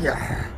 Yeah.